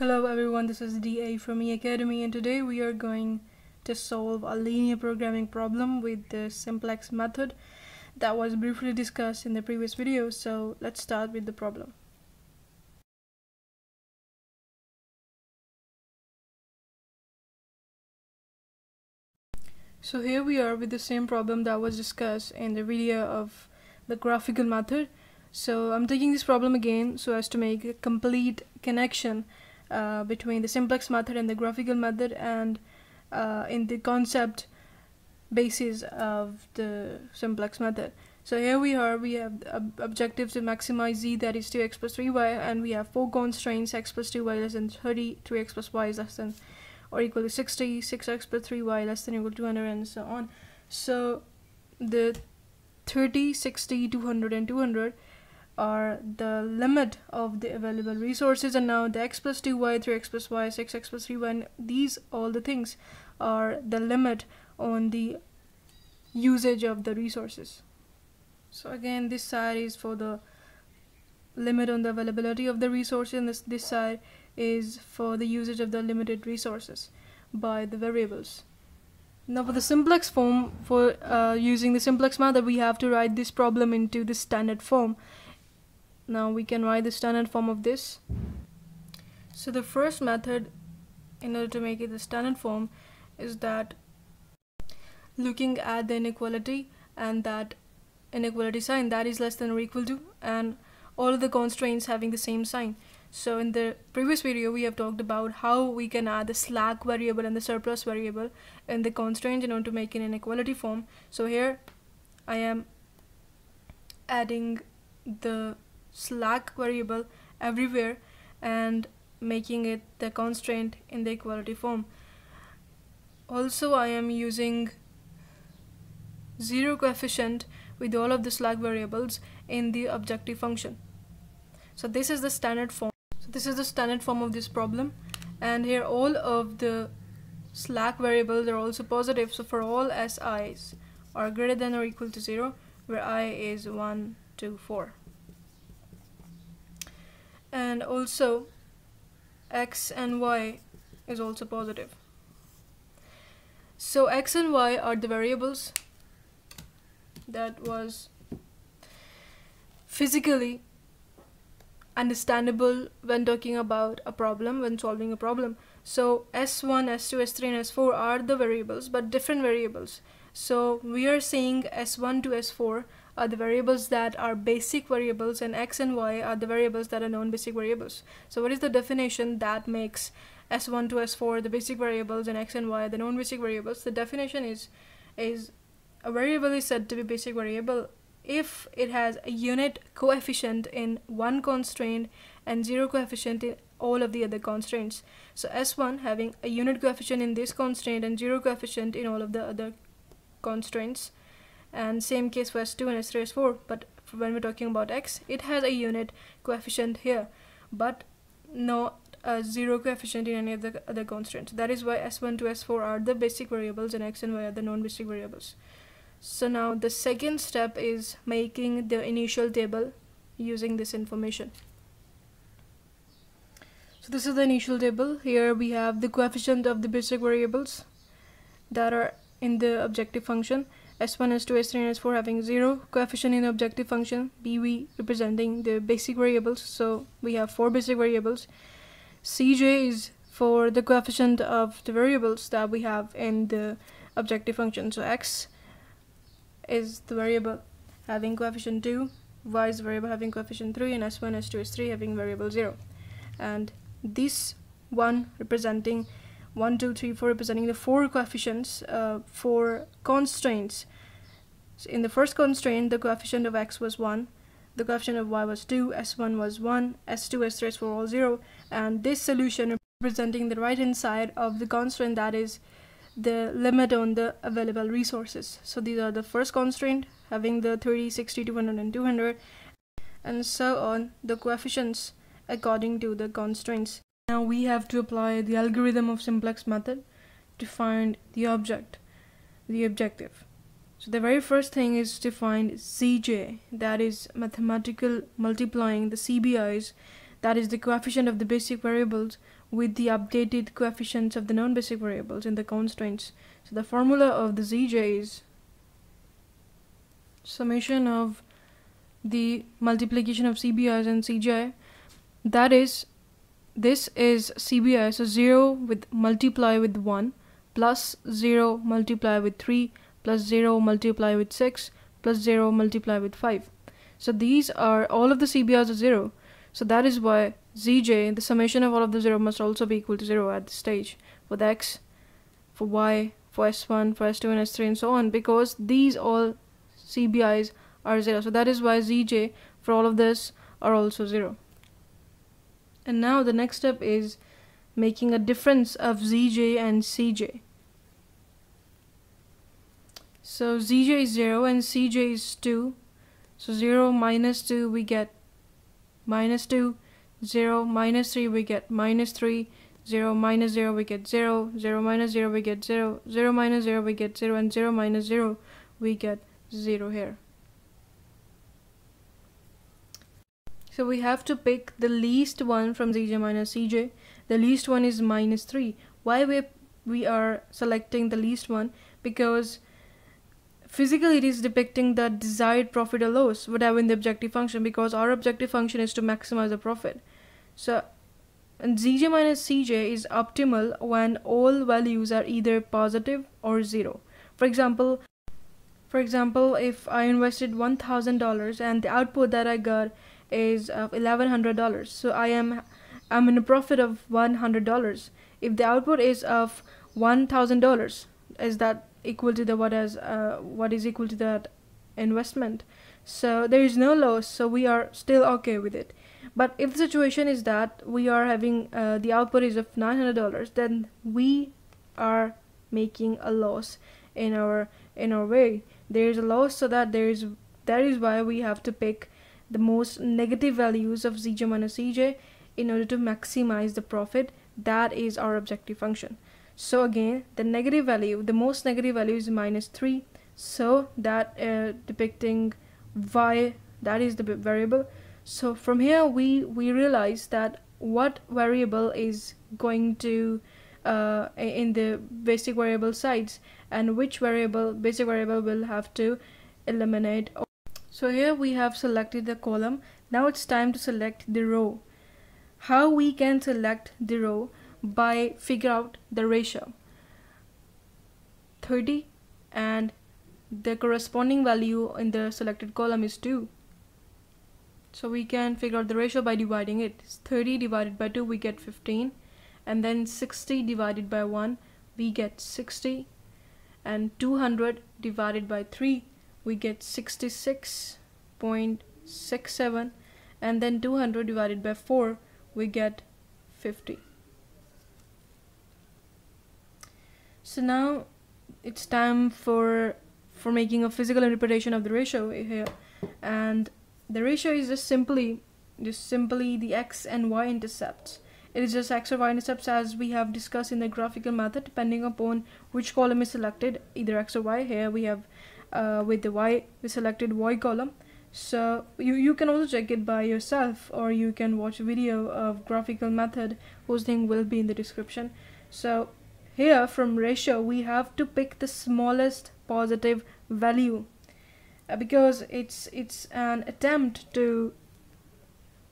Hello everyone, this is DA from E Academy and today we are going to solve a linear programming problem with the simplex method that was briefly discussed in the previous video. So let's start with the problem. So here we are with the same problem that was discussed in the video of the graphical method. So I'm taking this problem again so as to make a complete connection uh, between the simplex method and the graphical method and uh, in the concept basis of the simplex method. So here we are, we have ob objective to maximize z that is 2x plus 3y and we have four constraints x plus 2y less than 30, 3x plus y is less than or equal to 60, 6x plus 3y less than or equal to 200 and so on. So the 30, 60, 200 and 200 are the limit of the available resources and now the x plus 2y 3x plus y 6x plus 3y these all the things are the limit on the usage of the resources. So again this side is for the limit on the availability of the resources and this, this side is for the usage of the limited resources by the variables. Now for the simplex form for uh, using the simplex method we have to write this problem into the standard form now we can write the standard form of this. So the first method in order to make it the standard form is that looking at the inequality and that inequality sign that is less than or equal to and all of the constraints having the same sign. So in the previous video we have talked about how we can add the slack variable and the surplus variable in the constraint in order to make an inequality form. So here I am adding the slack variable everywhere and making it the constraint in the equality form. Also I am using zero coefficient with all of the slack variables in the objective function. So this is the standard form. So this is the standard form of this problem and here all of the slack variables are also positive so for all si's are greater than or equal to 0 where i is 1 2 4 and also x and y is also positive. So x and y are the variables that was physically understandable when talking about a problem when solving a problem. So s1 s2 s3 and s4 are the variables but different variables. So we are saying s1 to s4 are the variables that are basic variables and x and y are the variables that are non-basic variables. So what is the definition that makes s1 to s4 the basic variables and x and y the non-basic variables? The definition is is a variable is said to be basic variable if it has a unit coefficient in one constraint and zero coefficient in all of the other constraints. So S1 having a unit coefficient in this constraint and zero coefficient in all of the other constraints and same case for s2 and s3 s4 but when we're talking about x it has a unit coefficient here but not a zero coefficient in any of the other constraints. That is why s1 to s4 are the basic variables and x and y are the non-basic variables. So now the second step is making the initial table using this information. So this is the initial table. Here we have the coefficient of the basic variables that are in the objective function S1, S2, S3, and S4 having 0 coefficient in the objective function, BV representing the basic variables, so we have 4 basic variables. Cj is for the coefficient of the variables that we have in the objective function, so x is the variable having coefficient 2, y is the variable having coefficient 3, and S1, S2, S3 having variable 0. And this one representing 1, 2, 3, 4 representing the four coefficients uh, for constraints. So in the first constraint, the coefficient of x was 1, the coefficient of y was 2, s1 was 1, s2, s3, s4 all 0, and this solution representing the right hand side of the constraint that is the limit on the available resources. So these are the first constraint having the 30, 60, 200 and 200 and so on the coefficients according to the constraints. Now we have to apply the algorithm of simplex method to find the object, the objective. So the very first thing is to find Cj, that is mathematical multiplying the CBIs, that is the coefficient of the basic variables with the updated coefficients of the non-basic variables in the constraints. So the formula of the zj is summation of the multiplication of CBIs and CGI. That is, this is CBI, so 0 with multiply with 1 plus 0 multiply with 3 plus 0 multiply with 6 plus 0 multiply with 5. So these are all of the CBIs are 0. So that is why Zj, the summation of all of the 0 must also be equal to 0 at this stage for the x, for y, for s1, for s2 and s3 and so on because these all CBIs are 0. So that is why Zj for all of this are also 0. And now the next step is making a difference of Zj and Cj. So Zj is 0 and Cj is 2. So 0 minus 2 we get minus 2. 0 minus 3 we get minus 3. 0 minus 0 we get 0. 0 minus 0 we get 0. 0 minus 0 we get 0 and 0 minus 0 we get 0 here. So we have to pick the least one from Zj minus Cj. The least one is minus 3. Why we, we are selecting the least one? Because physically it is depicting the desired profit or loss, whatever in the objective function, because our objective function is to maximize the profit. So and Zj minus Cj is optimal when all values are either positive or zero. For example, for example, if I invested $1,000 and the output that I got is of $1,100, so I am I'm in a profit of $100. If the output is of $1,000, is that equal to the what as uh, what is equal to that investment? So there is no loss, so we are still okay with it. But if the situation is that we are having uh, the output is of $900, then we are making a loss in our in our way there is a loss so that there is that is why we have to pick the most negative values of zj minus cj in order to maximize the profit that is our objective function. So again the negative value the most negative value is minus 3 so that uh, depicting y that is the variable. So from here we we realize that what variable is going to uh, in the basic variable sides and which variable basic variable will have to eliminate so here we have selected the column. Now it's time to select the row. How we can select the row? By figure out the ratio. 30 and the corresponding value in the selected column is 2 so we can figure out the ratio by dividing it. 30 divided by 2 we get 15 and then 60 divided by 1 we get 60 and 200 divided by 3 we get 66.67 and then 200 divided by 4 we get 50 so now it's time for for making a physical interpretation of the ratio here. And the ratio is just simply just simply the x and y intercepts. It is just x or y intercepts as we have discussed in the graphical method depending upon which column is selected, either x or y. Here we have uh, with the y, we selected y column. So you, you can also check it by yourself or you can watch a video of graphical method whose link will be in the description. So here from ratio we have to pick the smallest positive value uh, because it's it's an attempt to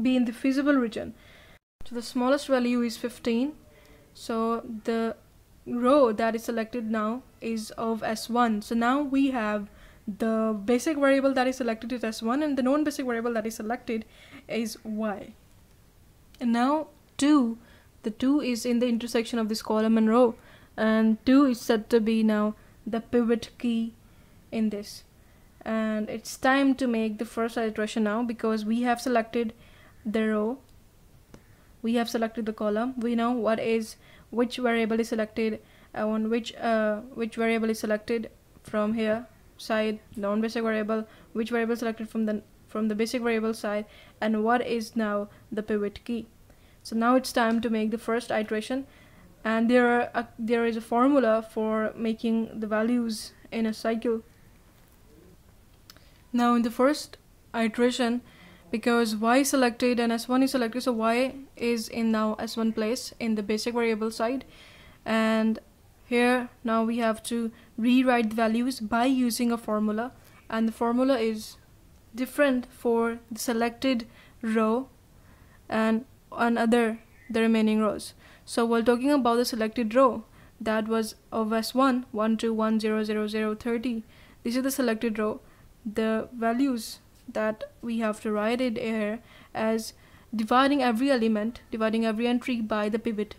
be in the feasible region so the smallest value is 15 so the row that is selected now is of s1 so now we have the basic variable that is selected is s1 and the non-basic variable that is selected is y. And now 2 the 2 is in the intersection of this column and row. And 2 is said to be now the pivot key in this. And it's time to make the first iteration now because we have selected the row. We have selected the column. We know what is which variable is selected on which uh, which variable is selected from here side non-basic variable which variable selected from the from the basic variable side and what is now the pivot key. So now it's time to make the first iteration and there are a, there is a formula for making the values in a cycle. Now in the first iteration because y selected and s1 is selected so y is in now s1 place in the basic variable side and here now we have to rewrite the values by using a formula. And the formula is different for the selected row and another the remaining rows. So while talking about the selected row that was of s1 1 2 1 0 0 0 30 this is the selected row. The values that we have to write it here as dividing every element dividing every entry by the pivot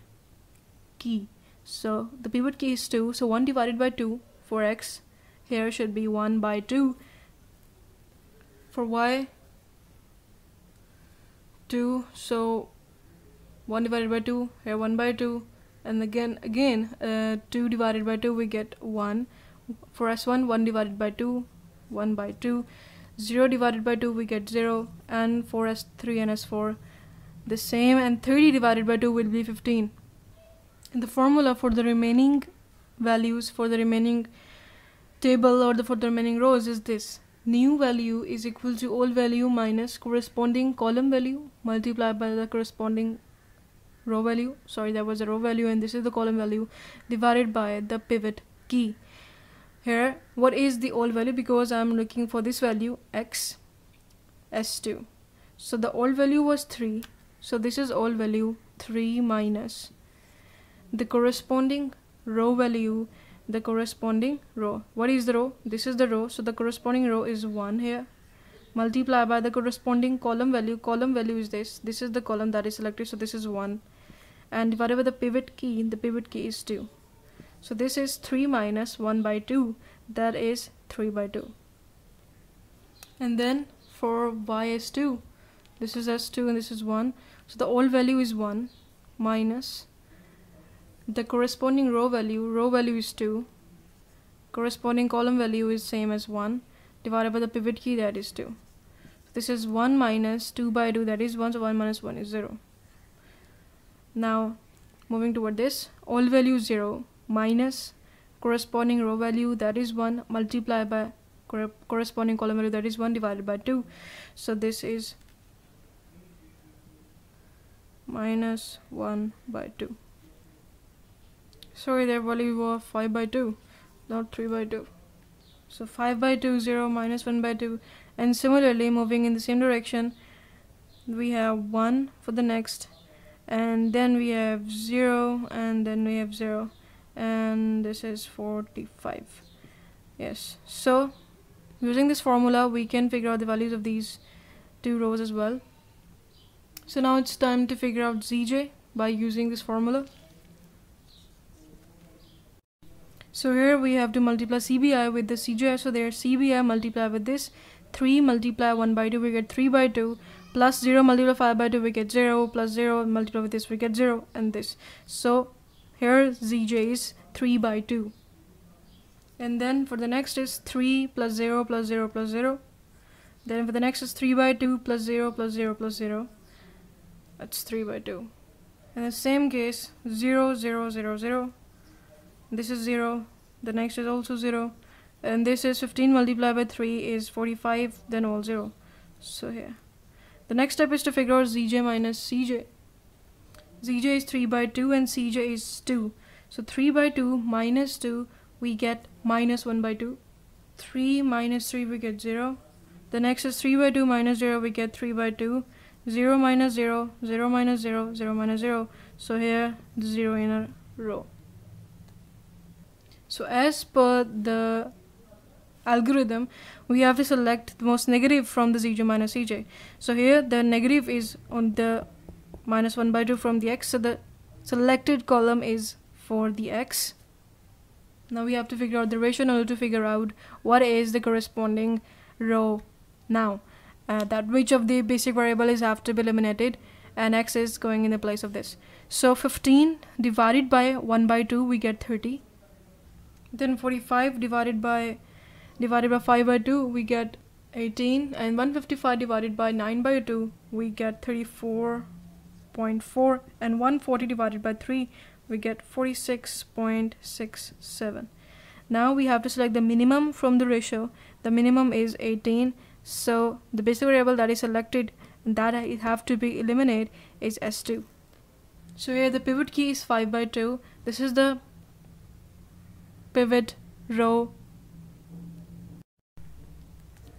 key so the pivot key is 2 so 1 divided by 2 for x. Here should be 1 by 2 for y 2 so 1 divided by 2 here 1 by 2 and again again uh, 2 divided by 2 we get 1 for s1 1 divided by 2 1 by 2 0 divided by 2 we get 0 and for s3 and s4 the same. And 30 divided by 2 will be 15 and the formula for the remaining values for the remaining table or the for the remaining rows is this. New value is equal to old value minus corresponding column value multiplied by the corresponding row value. Sorry that was a row value and this is the column value divided by the pivot key. Here what is the old value? Because I'm looking for this value x s2 so the old value was 3 so this is old value 3 minus the corresponding row value the corresponding row. What is the row? This is the row. So the corresponding row is 1 here. Multiply by the corresponding column value. Column value is this. This is the column that is selected. So this is 1 and whatever the pivot key the pivot key is 2 so this is 3 minus 1 by 2 that is 3 by 2 and then for y is 2 this is s2 and this is 1 so the old value is 1 minus the corresponding row value row value is 2 corresponding column value is same as 1 divided by the pivot key that is 2 this is 1 minus 2 by 2 that is 1 so 1 minus 1 is 0 now moving toward this all value 0 minus corresponding row value that is 1 multiplied by cor corresponding column value that is 1 divided by 2 so this is minus 1 by 2 sorry their value was 5 by 2 not 3 by 2 so 5 by 2 0 minus 1 by 2 and similarly moving in the same direction we have 1 for the next and then we have 0 and then we have 0 and this is 45 yes. So using this formula we can figure out the values of these two rows as well. So now it's time to figure out zj by using this formula so here we have to multiply cbi with the cj so there cbi multiply with this. 3 multiply 1 by 2 we get 3 by 2 plus 0 multiply 5 by 2 we get 0 plus 0 multiply with this we get 0 and this. So here zj is 3 by 2 and then for the next is 3 plus 0 plus 0 plus 0 then for the next is 3 by 2 plus 0 plus 0 plus 0 that's 3 by 2 in the same case 0 0 0 0 this is 0 the next is also 0 and this is 15 multiplied by 3 is 45 then all 0 so here the next step is to figure out zj minus cj. zj is 3 by 2 and cj is 2. So 3 by 2 minus 2 we get minus 1 by 2. 3 minus 3 we get 0. The next is 3 by 2 minus 0 we get 3 by 2. 0 minus 0, 0 minus 0, 0 minus 0. So here 0 in a row. So as per the algorithm, we have to select the most negative from the zj minus cj. So here the negative is on the minus 1 by 2 from the x. So the selected column is for the x. Now we have to figure out the ratio in order to figure out what is the corresponding row now. Uh, that which of the basic variable is have to be eliminated and x is going in the place of this. So 15 divided by 1 by 2 we get 30. Then 45 divided by divided by 5 by 2 we get 18 and 155 divided by 9 by 2 we get 34.4 and 140 divided by 3 we get 46.67 now we have to select the minimum from the ratio. The minimum is 18 so the basic variable that is selected that it have to be eliminated is s2 so here the pivot key is 5 by 2 this is the pivot row.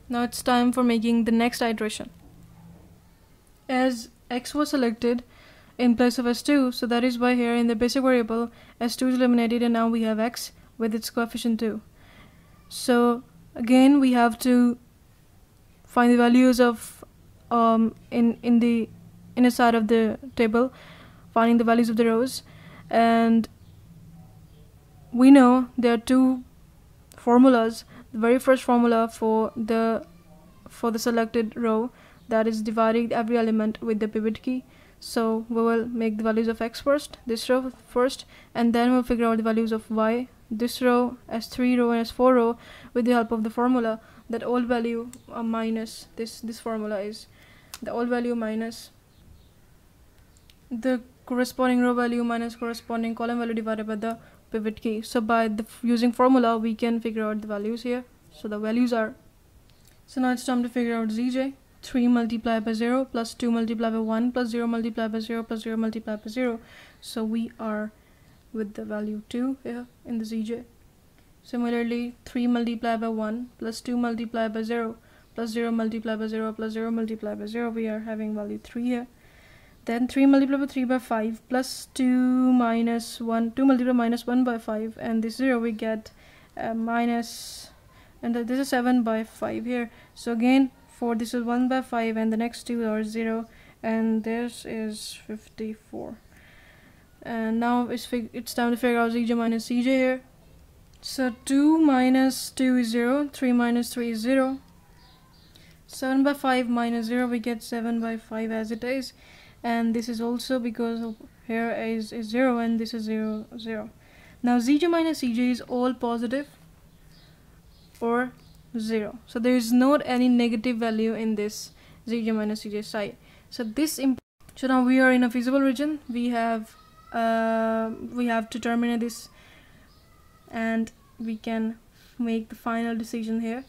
Now it's time for making the next iteration. As x was selected in place of s2 so that is why here in the basic variable s2 is eliminated and now we have x with its coefficient 2 so again we have to find the values of um, in in the inner side of the table finding the values of the rows and we know there are two formulas the very first formula for the for the selected row that is dividing every element with the pivot key. So we will make the values of x first this row first and then we'll figure out the values of y this row s3 row and s4 row with the help of the formula that all value uh, minus this this formula is. The all value minus the corresponding row value minus corresponding column value divided by the pivot key. So by the using formula we can figure out the values here. So the values are so now it's time to figure out zj 3 multiplied by 0 plus 2 multiplied by 1 plus 0 multiplied by 0 plus 0 multiplied by 0 so we are with the value 2 here in the zj similarly 3 multiplied by 1 plus 2 multiplied by 0 plus 0 multiplied by 0 plus 0 multiplied by 0 we are having value 3 here then 3 multiplied by 3 by 5 plus 2 minus 1 2 multiplied minus 1 by 5 and this 0 we get uh, minus and this is 7 by 5 here. So again for this is 1 by 5 and the next two are 0 and this is 54 and now it's it's time to figure out zj minus cj here. So 2 minus 2 is 0 3 minus 3 is 0 7 by 5 minus 0 we get 7 by 5 as it is and this is also because here is, is 0 and this is 0 0 now zj minus cj is all positive or 0 so there is not any negative value in this zj minus cj side. So this so now we are in a feasible region. We have uh, we have to terminate this and we can make the final decision here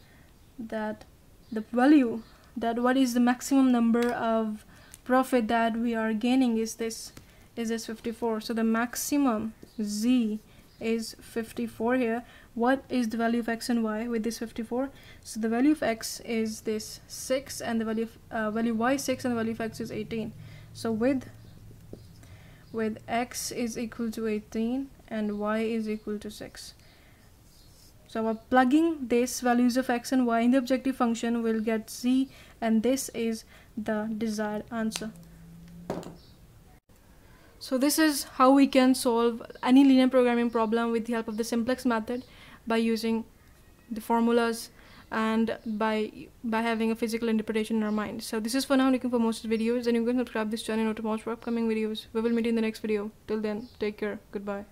that the value that what is the maximum number of profit that we are gaining is this is this 54 so the maximum z is 54 here. What is the value of x and y with this 54 so the value of x is this 6 and the value of uh, value y 6 and the value of x is 18 so with with x is equal to 18 and y is equal to 6 so by plugging these values of x and y in the objective function we'll get z and this is the desired answer. So this is how we can solve any linear programming problem with the help of the simplex method by using the formulas and by by having a physical interpretation in our mind. So this is for now looking for most videos and you can subscribe this channel to watch for upcoming videos. We will meet in the next video. Till then, take care. Goodbye.